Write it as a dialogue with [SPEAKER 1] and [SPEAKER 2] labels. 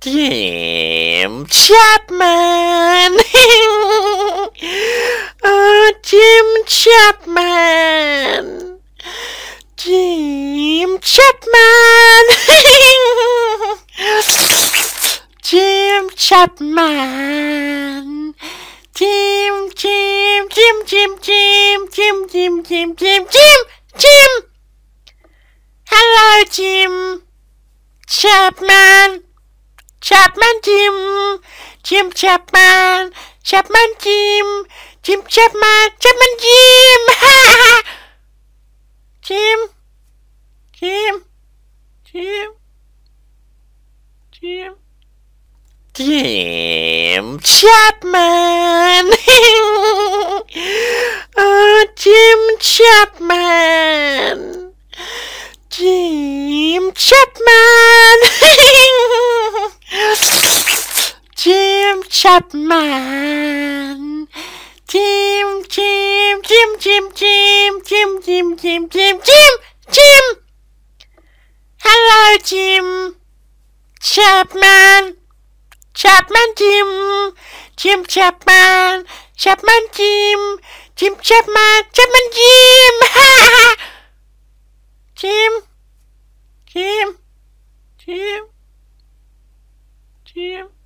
[SPEAKER 1] Jim Chapman. oh, Jim Chapman. Jim Chapman. Jim Chapman. Jim, Jim, Jim, Jim, Jim, Jim, Jim, Jim, Jim, Jim, Jim. Hello, Jim. Chapman. Chapman Jim. Jim Chapman. Chapman Jim. Jim Chapman. Chapman Jim. Jim. Jim. Jim. Jim. Jim Chapman. oh, Jim Chapman. Jim Chapman. Chapman. Jim, Jim, Jim, Jim, Jim, Jim, Jim, Jim, Jim, Jim, Jim. Hello, Jim. Chapman. Chapman Jim. Jim Chapman. Chapman Jim. Jim Chapman. Chapman Jim. Jim. Jim. Jim. Jim.